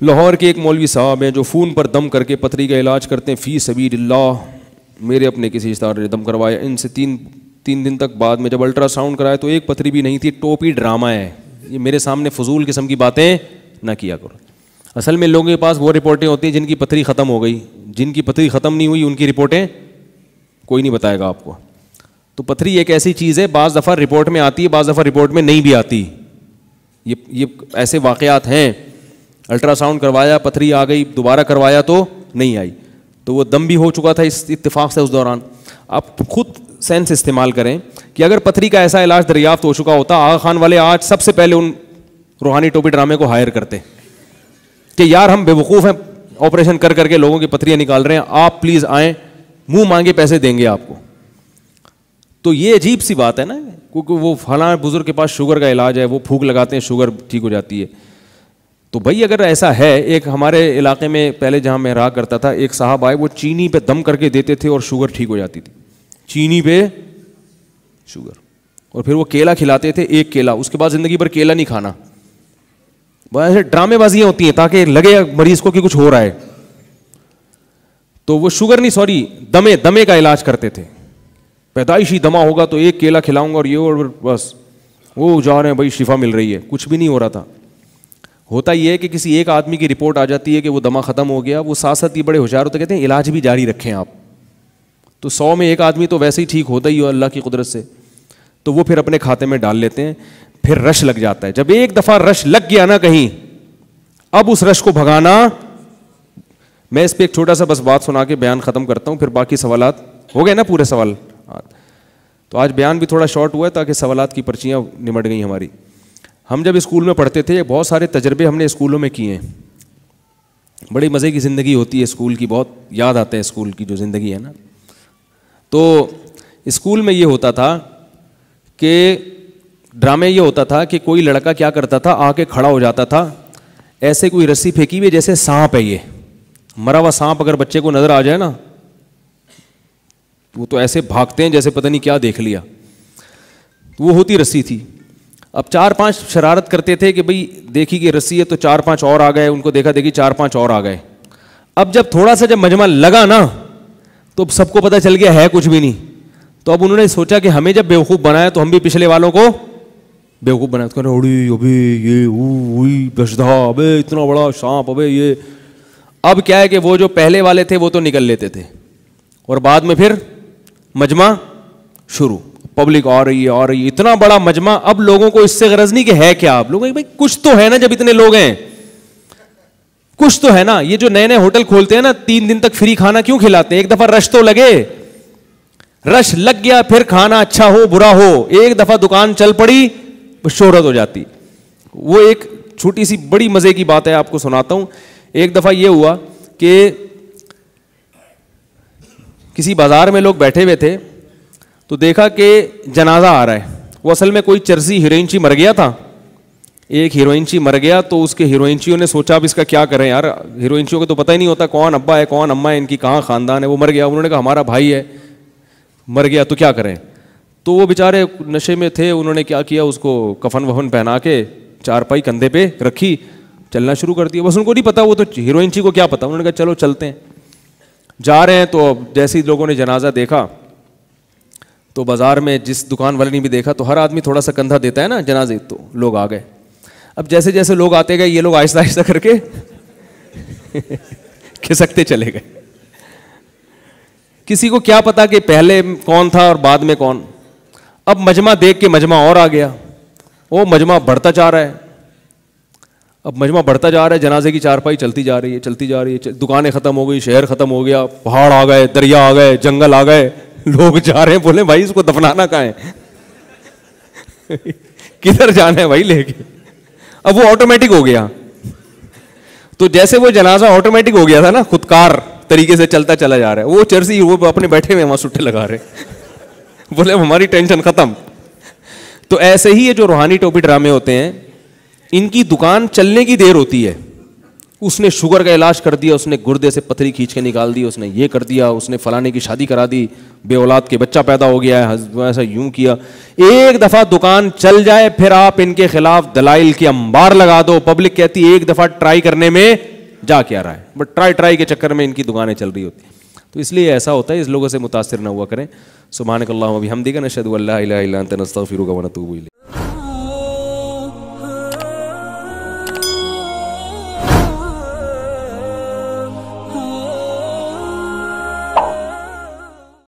लाहौर के एक मौलवी साहब हैं जो फ़ोन पर दम करके पथरी का इलाज करते हैं, फ़ी सबी मेरे अपने किसी रिश्तेदार ने दम करवाया। इनसे तीन तीन दिन तक बाद में जब अल्ट्रासाउंड कराया तो एक पथरी भी नहीं थी, टोपी ड्रामा है। ये मेरे सामने फजूल किस्म की बातें ना किया करो। असल में लोगों के पास वो रिपोर्टें होती हैं जिनकी पथरी ख़त्म हो गई। जिनकी पथरी ख़त्म नहीं हुई, उनकी रिपोर्टें कोई नहीं बताएगा आपको। तो पथरी एक ऐसी चीज़ है, बाज़ दफ़ा रिपोर्ट में आती है, बाज़ दफ़ा रिपोर्ट में नहीं भी आती। ये ये ऐसे वाक़ात हैं अल्ट्रासाउंड करवाया, पथरी आ गई, दोबारा करवाया तो नहीं आई। तो वो दम भी हो चुका था इस इतफाक़ से उस दौरान। आप खुद सेंस इस्तेमाल करें कि अगर पथरी का ऐसा इलाज दरियाफ्त हो चुका होता, आगा खान वाले आज सबसे पहले उन रूहानी टोपी ड्रामे को हायर करते। कि यार हम बेवकूफ़ हैं, ऑपरेशन कर करके लोगों की पथरियाँ निकाल रहे हैं, आप प्लीज़ आएँ, मुँह मांगे पैसे देंगे आपको। तो ये अजीब सी बात है ना, क्योंकि वो फला बुज़ुर्ग के पास शुगर का इलाज है, वो फूक लगाते हैं, शुगर ठीक हो जाती है। तो भाई अगर ऐसा है, एक हमारे इलाके में पहले जहाँ मैं रहा करता था, एक साहब आए, वो चीनी पे दम करके देते थे और शुगर ठीक हो जाती थी। चीनी पे शुगर। और फिर वो केला खिलाते थे, एक केला। उसके बाद ज़िंदगी भर केला नहीं खाना। ऐसे ड्रामेबाजियाँ होती हैं, ताकि लगे मरीज़ को कि कुछ हो रहा है। तो वो शुगर नहीं, सॉरी, दमे दमे का इलाज करते थे। पैदाइशी दमा होगा तो एक केला खिलाऊँगा और ये और बस। वो जा रहे हैं, भाई शिफा मिल रही है। कुछ भी नहीं हो रहा था। होता यह है कि किसी एक आदमी की रिपोर्ट आ जाती है कि वो दमा ख़त्म हो गया, वो साथ साथ ये बड़े होशियार होते, कहते हैं, इलाज भी जारी रखें आप। तो सौ में एक आदमी तो वैसे ही ठीक होता ही हो अल्लाह की कुदरत से। तो वो फिर अपने खाते में डाल लेते हैं, फिर रश लग जाता है। जब एक दफ़ा रश लग गया ना कहीं, अब उस रश को भगाना, मैं इस पर एक छोटा सा बस बात सुना के बयान ख़त्म करता हूँ, फिर बाकी सवाल हो गए ना पूरे सवाल? तो आज बयान भी थोड़ा शॉर्ट हुआ है ताकि सवाल की पर्चियाँ निमट गई हमारी। हम जब स्कूल में पढ़ते थे, बहुत सारे तजर्बे हमने स्कूलों में किए हैं। बड़ी मज़े की ज़िंदगी होती है स्कूल की, बहुत याद आता है स्कूल की जो ज़िंदगी है ना। तो स्कूल में ये होता था कि, ड्रामे ये होता था कि कोई लड़का क्या करता था, आके खड़ा हो जाता था। ऐसे कोई रस्सी फेंकी हुई जैसे सांप है ये। मरा हुआ सांप अगर बच्चे को नज़र आ जाए ना, वो तो ऐसे भागते हैं जैसे पता नहीं क्या देख लिया। तो वो होती रस्सी थी। अब चार पाँच शरारत करते थे कि भाई, देखी कि रस्सी है तो चार पाँच और आ गए, उनको देखा, देखी चार पाँच और आ गए। अब जब थोड़ा सा जब मजमा लगा ना तो सबको पता चल गया है कुछ भी नहीं। तो अब उन्होंने सोचा कि हमें जब बेवकूफ़ बनाया तो हम भी पिछले वालों को बेवकूफ़ बनाया। तो अरे, अबे, ये बशधा अबे, इतना बड़ा सांप, अबे, ये। अब क्या है कि वो जो पहले वाले थे, वो तो निकल लेते थे। और बाद में फिर मजमा शुरू। पब्लिक आ रही है, आ रही है। इतना बड़ा मजमा, अब लोगों को इससे गरज नहीं कि है क्या आप? लोग भाई, कुछ तो है ना जब इतने लोग हैं। कुछ तो है ना। ये जो नए नए होटल खोलते हैं ना, तीन दिन तक फ्री खाना क्यों खिलाते हैं? एक दफ़ा रश तो लगे। रश लग गया, फिर खाना अच्छा हो, बुरा हो। एक दफ़ा दुकान चल पड़ी शोहरत हो जाती। वो एक छोटी सी बड़ी मज़े की बात है, आपको सुनाता हूँ। एक दफ़ा ये हुआ कि किसी बाज़ार में लोग बैठे हुए थे तो देखा कि जनाजा आ रहा है। वो असल में कोई चर्जी हीरोइनची मर गया था। एक हीरोइनची मर गया तो उसके हीरोइनचियों ने सोचा, अब इसका क्या करें यार? हीरोइनचियों को तो पता ही नहीं होता कौन अब्बा है, कौन अम्मा है, इनकी कहाँ ख़ानदान है? वो मर गया, उन्होंने कहा, हमारा भाई है, मर गया तो क्या करें? तो वो बेचारे नशे में थे, उन्होंने क्या किया, उसको कफन वफन पहना के चारपाई कंधे पे रखी, चलना शुरू कर दिया। बस उनको नहीं पता, वो तो हीरोइनची को क्या पता? उन्होंने कहा, चलो, चलते हैं। जा रहे हैं तो जैसे ही लोगों ने जनाजा देखा तो बाज़ार में जिस दुकान वाले ने भी देखा तो हर आदमी थोड़ा सा कंधा देता है ना जनाजे तो लोग आ गए। अब जैसे जैसे लोग आते गए, ये लोग आहिस्ता आहिस्ता करके खिसकते चले गए। किसी को क्या पता कि पहले कौन था और बाद में कौन। अब मजमा देख के मजमा और आ गया। वो मजमा बढ़ता जा रहा है। अब मजमा बढ़ता जा रहा है, जनाजे की चारपाई चलती जा रही है, चलती जा रही है। दुकानें ख़त्म हो गई, शहर ख़त्म हो गया, पहाड़ आ गए, दरिया आ गए, जंगल आ गए। लोग जा रहे हैं, बोले, भाई, इसको दफनाना कहाँ है? किधर जाना है भाई लेके? अब वो ऑटोमेटिक हो गया। तो जैसे वो जनाजा ऑटोमेटिक हो गया था ना, खुदकार तरीके से चलता चला जा रहा है। वो चर्सी, वो अपने बैठे हुए वहाँ सुट्टे लगा रहे बोले, हमारी टेंशन खत्म। तो ऐसे ही ये जो रूहानी टोपी ड्रामे होते हैं, इनकी दुकान चलने की देर होती है। उसने शुगर का इलाज कर दिया, उसने गुर्दे से पथरी खींच के निकाल दी, उसने ये कर दिया, उसने फलाने की शादी करा दी बे औलाद के बच्चा पैदा हो गया है ऐसा यूँ किया। एक दफ़ा दुकान चल जाए, फिर आप इनके खिलाफ दलाइल की अंबार लगा दो। पब्लिक कहती, एक दफ़ा ट्राई करने में जा क्या रहा है। बट ट्राई ट्राई के चक्कर में इनकी दुकानें चल रही होती। तो इसलिए ऐसा होता है, इस लोगों से मुतासर ना हुआ करें। सुबहान अल्लाह अभी हम दिगा नशद